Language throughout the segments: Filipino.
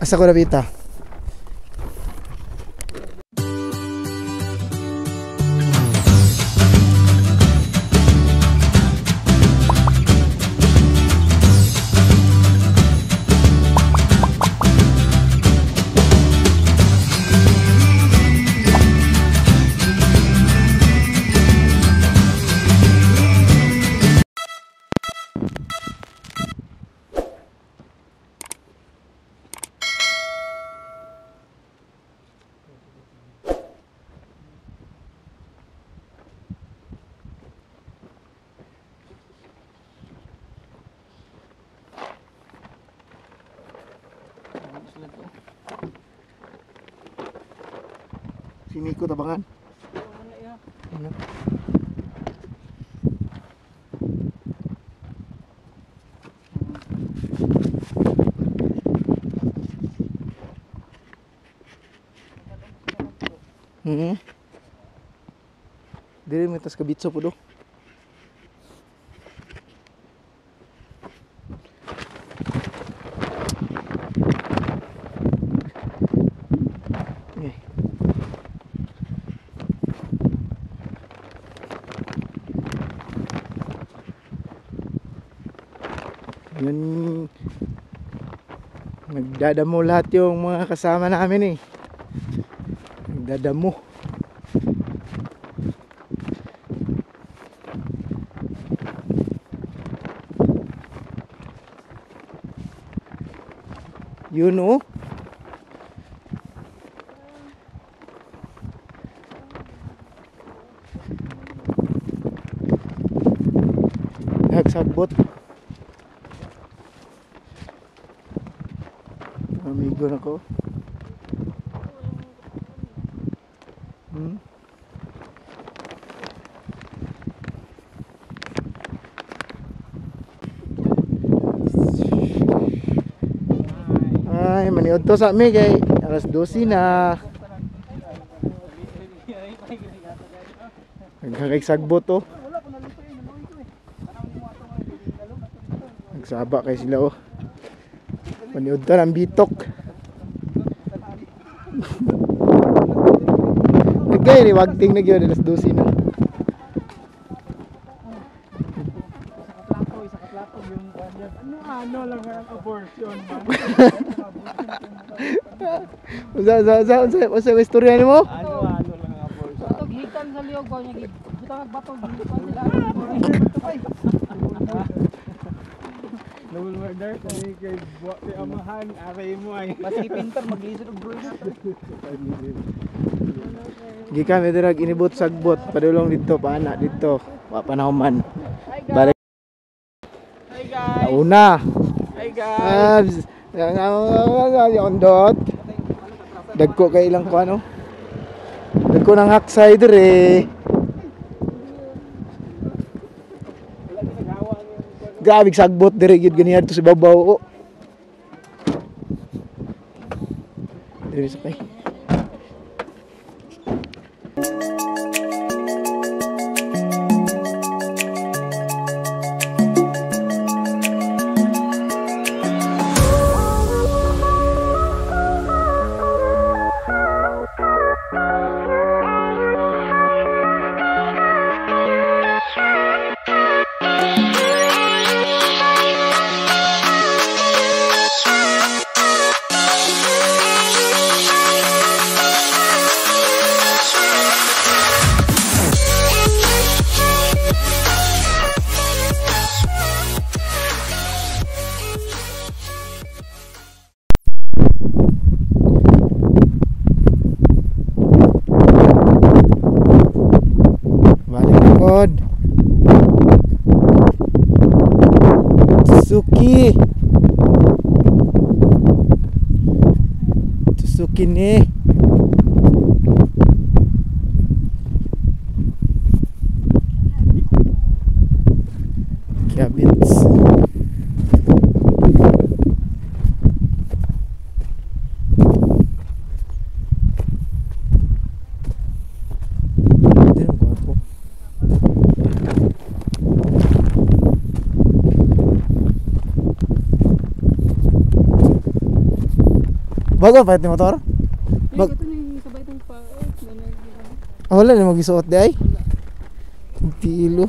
Asa hasta ahora Sini ikut abangan. Ya. -hmm. Diri mitas ke bitso po. Yun. Nagdadamo lahat yung mga kasama namin eh. Nagdadamo. Yun oh. Nagsagbot Amigo na ko. Hmm? Ay, maniod to sa mi kay alas 12 na. Nagkakaisagbot to. Nagsaba kay sila oh. Paniod ta ng bitok. Nagkaya ni wagting na gyud alas 12 na. Ano ano lang ang abortion man? Unsa unsa unsa unsa unsa ang istorya nimo? Ano ano lang ang abortion? Batog hikan sa liyog ko niya gid. Butang batog Double murder kani kay buwa kay amahan aray mo ay. Maski pinter maglisod og bro. Gikan mi dirag inibot sagbot padulong dito paana dito. Wa panahuman. Balik Hi guys. una. Hi guys. Ah, ondot. Dagko kay ilang ko ano? Dagko ng haksay dire. Grabe sagbot dire gyud ganiya to sa babaw. Oh. Dire sa kay. Balik likod. Suzuki. Suzuki ni. Bago pa yung motor? Bag- ito na sabay itong pa. nag- Ah, wala na magisuot di ay. Tilo.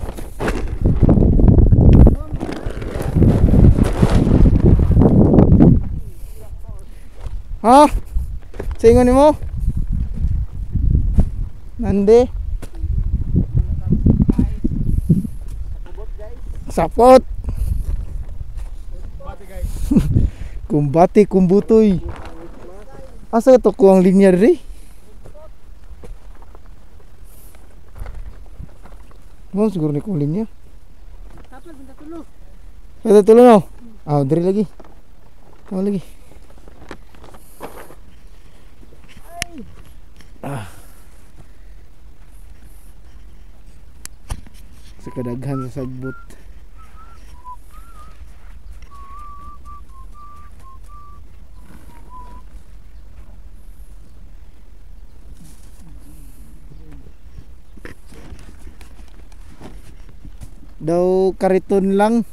Ha? Sa ingon ni mo? Nande? Sapot. kumbati kumbutoy. Asa to ko ang linya ri? Mo siguro ni kong linya. Tapos, benda tulo. Kaya tulo no. Ah, diri lagi. Oh lagi. Ah. Sa kadaghan sagbot. Daw kariton lang.